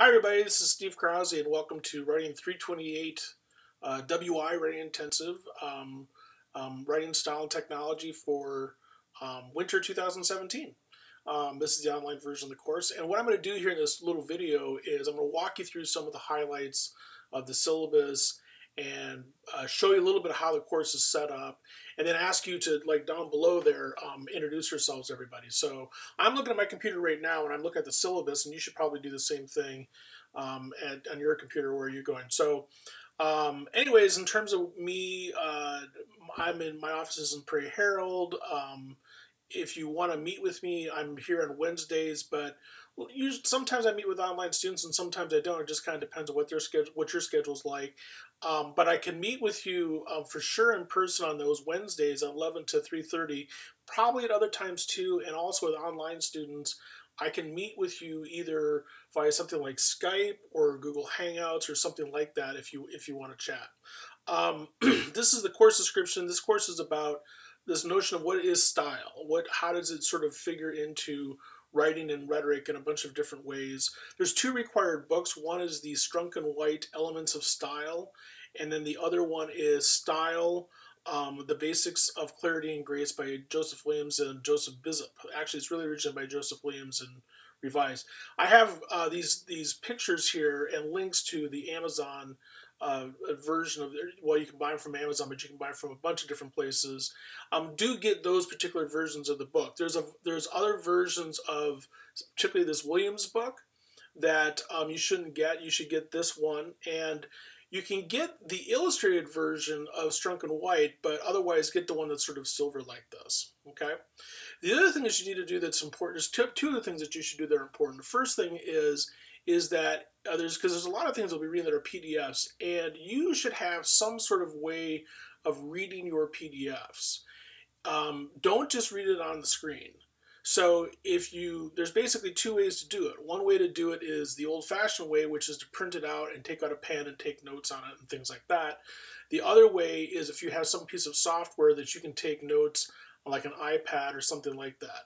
Hi, everybody. This is Steve Krause, and welcome to Writing 328 uh, WI Writing Intensive, um, um, Writing Style and Technology for um, Winter 2017. Um, this is the online version of the course, and what I'm going to do here in this little video is I'm going to walk you through some of the highlights of the syllabus and uh, show you a little bit of how the course is set up and then ask you to like down below there um, introduce yourselves everybody. So i'm looking at my computer right now and i'm looking at the syllabus and you should probably do the same thing um, at, on your computer where you're going. So um, anyways in terms of me uh, i'm in my offices in Pray-Harrold um, if you want to meet with me i'm here on wednesdays but sometimes I meet with online students and sometimes I don't. It just kind of depends on what their schedule, what your schedule's like. Um, but I can meet with you um, for sure in person on those Wednesdays, 11 to 3:30. Probably at other times too, and also with online students. I can meet with you either via something like Skype or Google Hangouts or something like that if you if you want to chat. Um, this is the course description. This course is about this notion of what is style. What how does it sort of figure into writing and rhetoric in a bunch of different ways. There's two required books. One is the Strunk and White Elements of Style, and then the other one is Style, um, The Basics of Clarity and Grace by Joseph Williams and Joseph Bizup. Actually, it's really originally by Joseph Williams and revised. I have uh, these these pictures here and links to the Amazon uh, version of well you can buy them from amazon but you can buy them from a bunch of different places um, do get those particular versions of the book there's a there's other versions of particularly this williams book that um, you shouldn't get you should get this one and you can get the illustrated version of Strunk and White, but otherwise get the one that's sort of silver like this. Okay. The other thing that you need to do that's important is two, two of the things that you should do that are important. The first thing is is that uh, there's because there's a lot of things I'll be reading that are PDFs, and you should have some sort of way of reading your PDFs. Um, don't just read it on the screen. So if you, there's basically two ways to do it. One way to do it is the old-fashioned way, which is to print it out and take out a pen and take notes on it and things like that. The other way is if you have some piece of software that you can take notes on like an iPad or something like that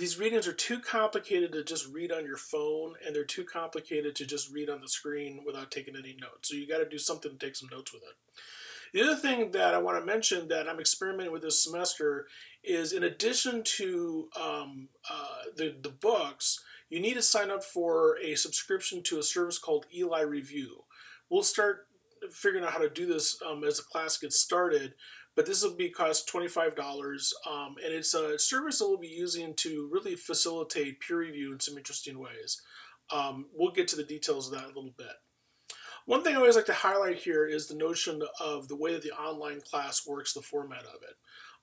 these readings are too complicated to just read on your phone and they're too complicated to just read on the screen without taking any notes. So you got to do something to take some notes with it. The other thing that I want to mention that I'm experimenting with this semester is in addition to um, uh, the, the books, you need to sign up for a subscription to a service called Eli Review. We'll start figuring out how to do this um, as the class gets started, but this will be cost $25 um, and it's a service that we'll be using to really facilitate peer review in some interesting ways um, we'll get to the details of that in a little bit one thing i always like to highlight here is the notion of the way that the online class works the format of it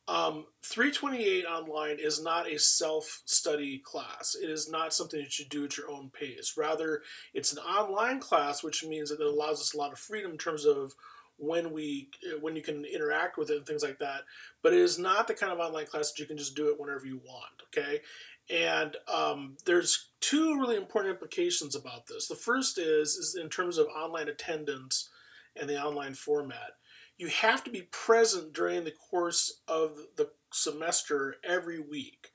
um, 328 online is not a self-study class. It is not something that you do at your own pace. Rather, it's an online class, which means that it allows us a lot of freedom in terms of when we when you can interact with it and things like that. But it is not the kind of online class that you can just do it whenever you want. Okay, and um, there's two really important implications about this. The first is is in terms of online attendance and the online format. You have to be present during the course of the semester every week.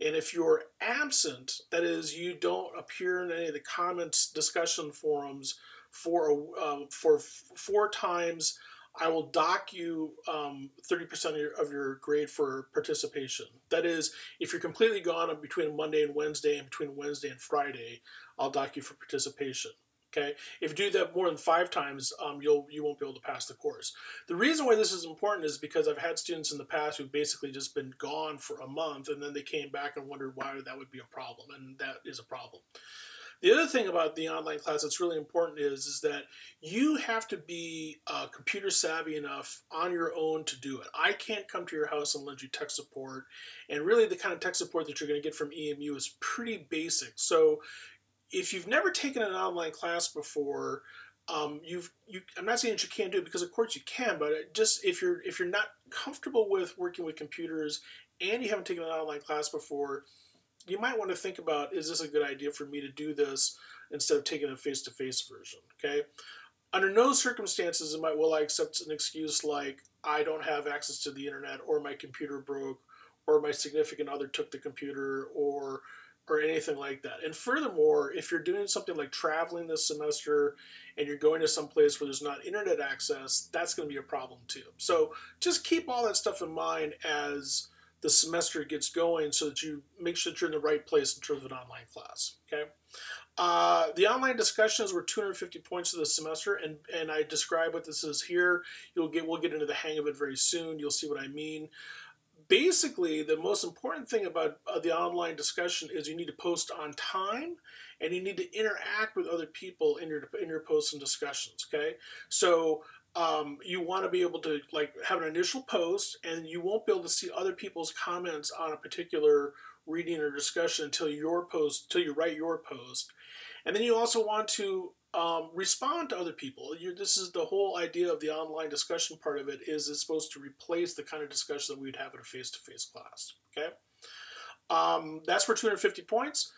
And if you're absent, that is, you don't appear in any of the comments discussion forums for um, for four times. I will dock you um, 30% of your, of your grade for participation. That is, if you're completely gone between Monday and Wednesday and between Wednesday and Friday, I'll dock you for participation. Okay, if you do that more than five times, um, you'll you won't be able to pass the course. The reason why this is important is because I've had students in the past who've basically just been gone for a month, and then they came back and wondered why that would be a problem, and that is a problem. The other thing about the online class that's really important is, is that you have to be uh, computer savvy enough on your own to do it. I can't come to your house and lend you tech support. And really the kind of tech support that you're going to get from EMU is pretty basic. So if you've never taken an online class before, um, you've you, I'm not saying that you can't do it because of course you can, but just if you're if you're not comfortable with working with computers and you haven't taken an online class before, you might want to think about is this a good idea for me to do this instead of taking a face-to-face version okay under no circumstances am I will I accept an excuse like I don't have access to the internet or my computer broke or my significant other took the computer or or anything like that. And furthermore, if you're doing something like traveling this semester and you're going to some place where there's not internet access, that's going to be a problem too. So just keep all that stuff in mind as the semester gets going so that you make sure that you're in the right place in terms of an online class. Okay. Uh, the online discussions were 250 points of the semester, and, and I describe what this is here. You'll get we'll get into the hang of it very soon. You'll see what I mean basically the most important thing about uh, the online discussion is you need to post on time and you need to interact with other people in your in your posts and discussions okay so um, you want to be able to like have an initial post and you won't be able to see other people's comments on a particular reading or discussion until your post until you write your post and then you also want to um, respond to other people. You're, this is the whole idea of the online discussion part of it is it's supposed to replace the kind of discussion that we'd have in a face-to-face class. Okay, um, that's for 250 points.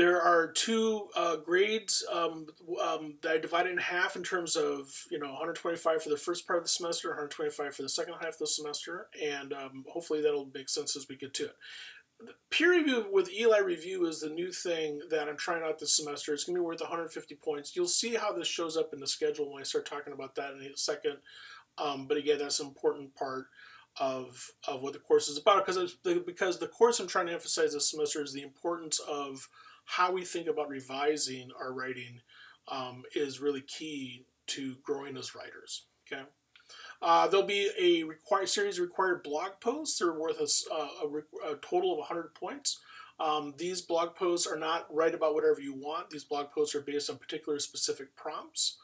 There are two uh, grades um, um, that I divided in half in terms of you know 125 for the first part of the semester, 125 for the second half of the semester, and um, hopefully that'll make sense as we get to it peer review with Eli Review is the new thing that I'm trying out this semester. It's going to be worth 150 points. You'll see how this shows up in the schedule when I start talking about that in a second. Um, but again, that's an important part of of what the course is about because because the course I'm trying to emphasize this semester is the importance of how we think about revising our writing um, is really key to growing as writers. Okay. Uh, there'll be a required series of required blog posts. They're worth a, a, a total of 100 points. Um, these blog posts are not write about whatever you want. These blog posts are based on particular specific prompts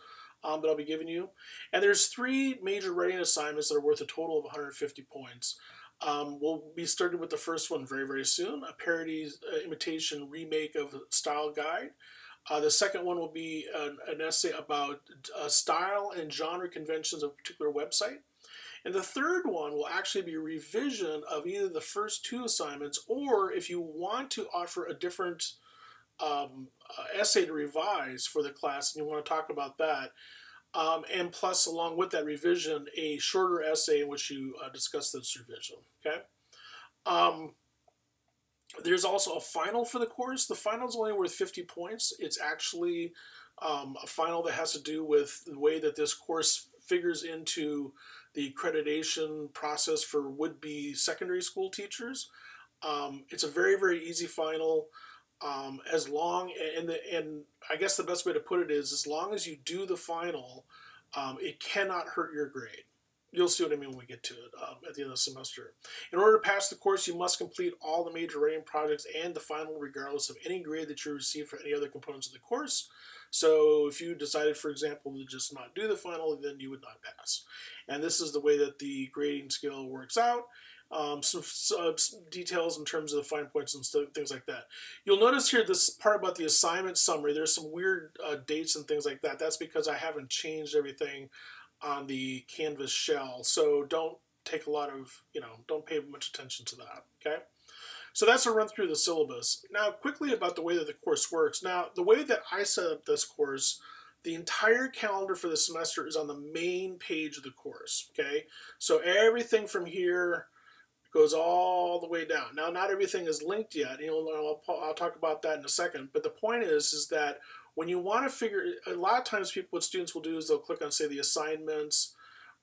um, that I'll be giving you. And there's three major writing assignments that are worth a total of 150 points. Um, we'll be starting with the first one very, very soon, a parody uh, imitation remake of Style Guide. Uh, the second one will be an, an essay about uh, style and genre conventions of a particular website. And the third one will actually be a revision of either the first two assignments, or if you want to offer a different um, uh, essay to revise for the class and you want to talk about that, um, and plus, along with that revision, a shorter essay in which you uh, discuss this revision. Okay. Um, there's also a final for the course. The final is only worth 50 points. It's actually um, a final that has to do with the way that this course figures into the accreditation process for would-be secondary school teachers. Um, it's a very, very easy final. Um, as long and the, and I guess the best way to put it is as long as you do the final, um, it cannot hurt your grade. You'll see what I mean when we get to it um, at the end of the semester. In order to pass the course, you must complete all the major writing projects and the final, regardless of any grade that you receive for any other components of the course. So if you decided, for example, to just not do the final, then you would not pass. And this is the way that the grading scale works out. Um, some, uh, some, details in terms of the fine points and stuff, things like that. You'll notice here this part about the assignment summary. There's some weird uh, dates and things like that. That's because I haven't changed everything on the canvas shell. So don't take a lot of, you know, don't pay much attention to that, okay? So that's a run through the syllabus. Now, quickly about the way that the course works. Now, the way that I set up this course, the entire calendar for the semester is on the main page of the course, okay? So everything from here goes all the way down. Now, not everything is linked yet. You know, I'll, I'll talk about that in a second. But the point is, is that when you want to figure, a lot of times people, what students will do is they'll click on, say, the assignments,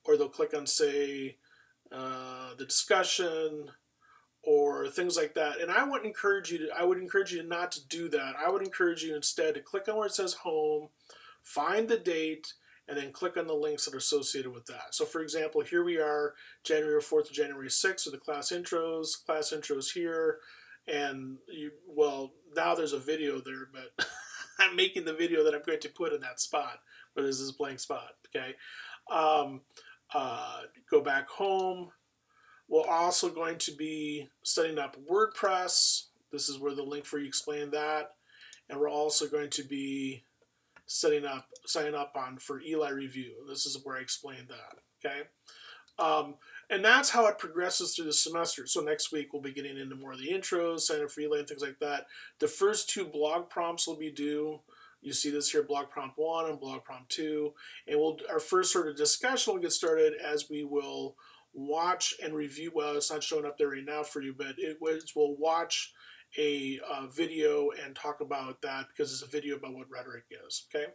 or they'll click on, say, uh, the discussion, or things like that. And I would encourage you to, I would encourage you not to do that. I would encourage you instead to click on where it says home, find the date, and then click on the links that are associated with that. So for example, here we are, January 4th to January 6th, with the class intros, class intros here, and you, well, now there's a video there, but I'm making the video that I'm going to put in that spot where there's this blank spot. Okay. Um, uh, go back home. We're also going to be setting up WordPress. This is where the link for you explain that. And we're also going to be setting up, signing up on for Eli Review. This is where I explained that. Okay. Um, and that's how it progresses through the semester. So next week we'll be getting into more of the intros, sign up for Eli, and things like that. The first two blog prompts will be due. You see this here, blog prompt one and blog prompt two. And we'll our first sort of discussion will get started as we will watch and review. Well, it's not showing up there right now for you, but it was we'll watch a uh, video and talk about that because it's a video about what rhetoric is. Okay,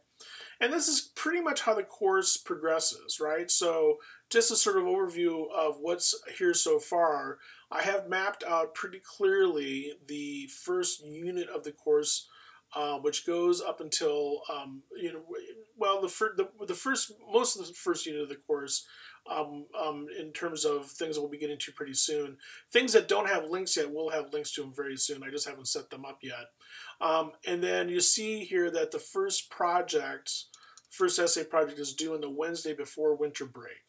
and this is pretty much how the course progresses, right? So just a sort of overview of what's here so far. I have mapped out pretty clearly the first unit of the course. Uh, which goes up until um, you know, well, the, fir- the the first most of the first unit of the course um, um, in terms of things that we'll be getting to pretty soon. Things that don't have links yet, we'll have links to them very soon. I just haven't set them up yet. Um, and then you see here that the first project, first essay project is due on the Wednesday before winter break.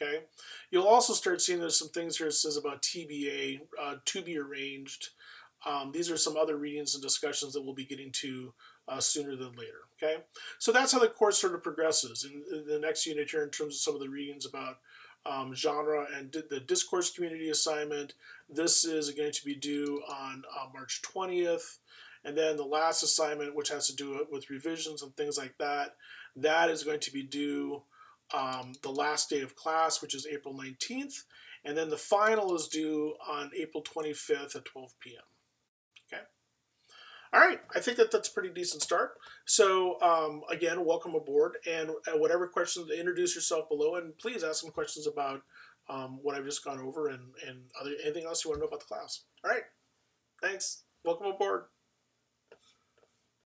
Okay. You'll also start seeing there's some things here that says about TBA, uh, to be arranged. Um, these are some other readings and discussions that we'll be getting to uh, sooner than later. Okay, so that's how the course sort of progresses in, in, the next unit here in terms of some of the readings about um, genre and the discourse community assignment. This is going to be due on uh, March 20th. And then the last assignment, which has to do with revisions and things like that, that is going to be due um, the last day of class, which is April 19th. And then the final is due on April 25th at 12 p.m. All right, I think that that's a pretty decent start. So um, again, welcome aboard, and uh, whatever questions, introduce yourself below, and please ask some questions about um, what I've just gone over and and other anything else you want to know about the class. All right, thanks. Welcome aboard.